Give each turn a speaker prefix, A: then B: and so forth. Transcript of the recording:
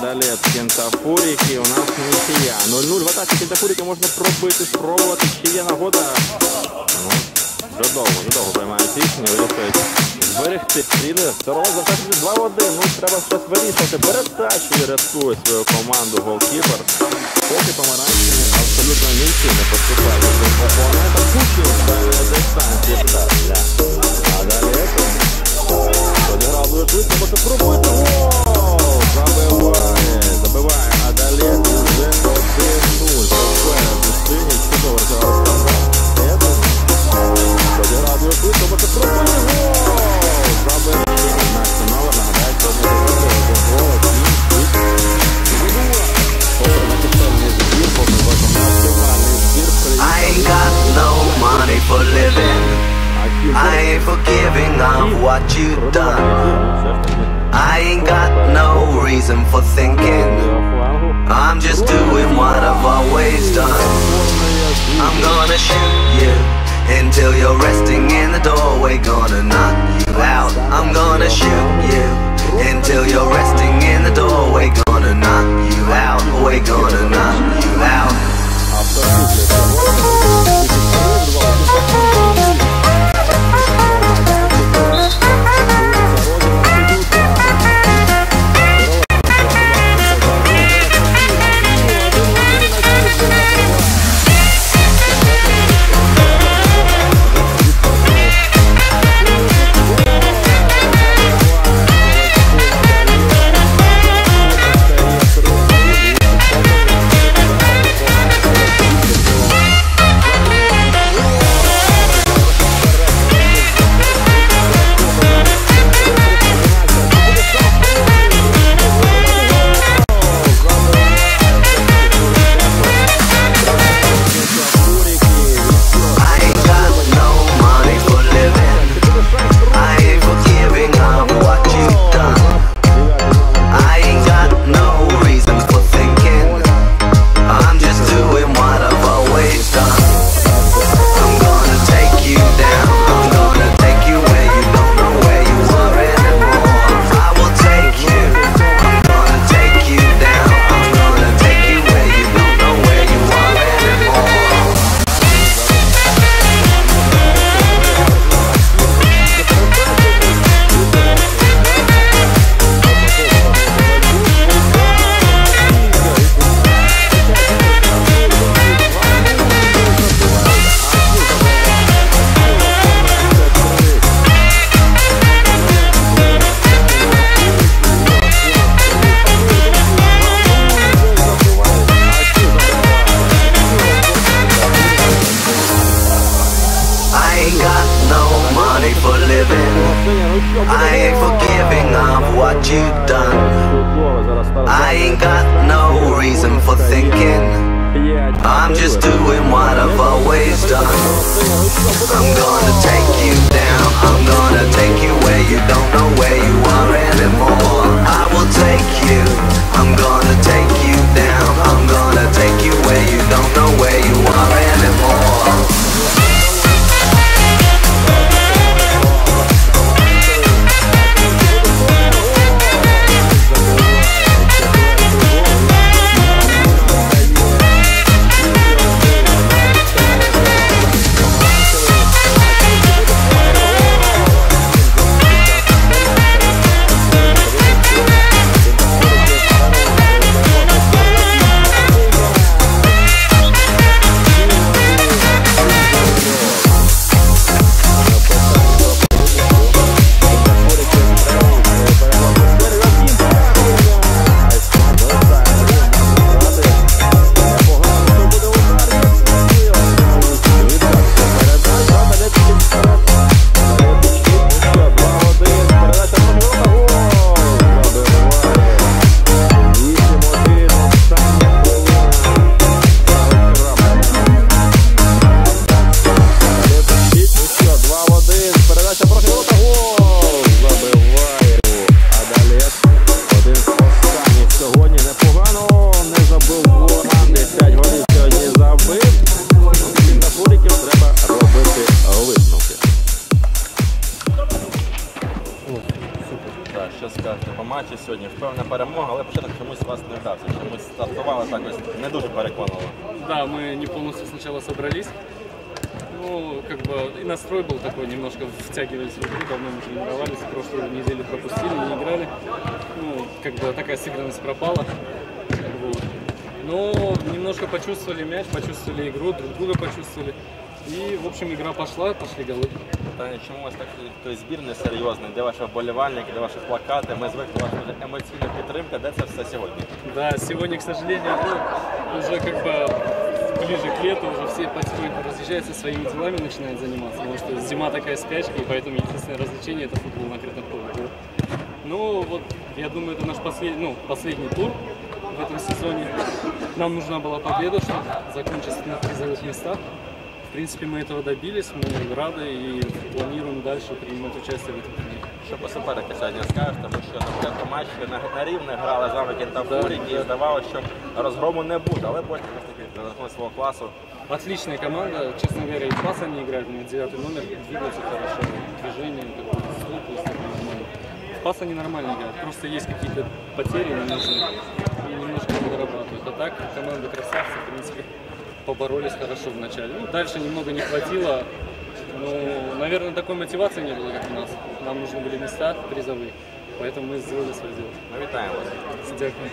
A: Адалет Кентафуріки. У нас нічия. 0-0 в атаці Кентафуріки можна пробити, спробувати. Ще є нагода. Ну, вже довго, вже довго приймають рішення, вирішують зберегти цілі. Второго захоплює 2 в 1. Ну, треба щось вирішувати. Передачу рятує свою команду голкіпер. Поки помаранчеві абсолютно нічим не поступає. Опонента Кучів ставить дистанції.
B: Ain't got no money for living. I ain't forgiving of what you done. I ain't got no reason for thinking. I'm just doing what I've always done. I'm gonna shoot you until you're resting in the doorway. Gonna knock you out. I'm gonna shoot you until you're resting in the doorway. Gonna knock you out. We're gonna I ain't got no reason for thinking. I'm just doing what I've always done. I'm gonna take you down. I'm gonna take you where you don't know where you are anymore. Перемога, але початок чомусь у вас не вдався. Чомусь стартували так ось не дуже переконливо.
C: Да, мы не полностью сначала собрались. Ну, как бы и настрой был такой, немножко втягивались в игру, давно не тренировались, прошлую неделю пропустили, не играли. Ну, как бы такая сыгранность пропала. Но немножко почувствовали мяч, почувствовали игру, друг друга почувствовали. И, в общем, игра пошла, пошли голы.
B: Питання, чому у вас такий той збір несерйозний, де ваші вболівальники, де ваші плакати, ми звикли ваша емоційна підтримка, де це все сьогодні?
C: Да, сегодня, к сожалению, ну, уже как бы ближе к лету уже все потихоньку разъезжаются, своими делами начинают заниматься, потому что зима такая спячка, и поэтому единственное развлечение это футбол на открытом поле. Ну вот, я думаю, это наш послед... ну, последний тур в этом сезоне. Нам нужна была победа, чтобы закончить на призовых местах. В принципе, мы этого добились, мы рады и планируем дальше принимать участие в этом турнире.
B: Що по суперника сьогодні скажеш, тому що на початку матчу на, на рівне грали з вами Кентафуріки, і здавалося, що розгрому не буде, але потім ось таки за рахунок свого класу.
C: Отличная команда, честно говоря, и пас они играют, у них девятый номер, двигаются хорошо, движение, как бы, стук, и всё нормально. В пас они нормально играют, просто есть какие-то потери ненужные, и немножко не дорабатывают. А так, команда красавцы, в принципе, поборолись хорошо в начале. Ну, дальше немного не хватило, ну, наверное, такой мотивации не было, как у нас. Нам нужны были места призовые, поэтому мы сделали свое дело.
B: Вітаємо вас.
C: Дякую.